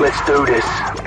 Let's do this.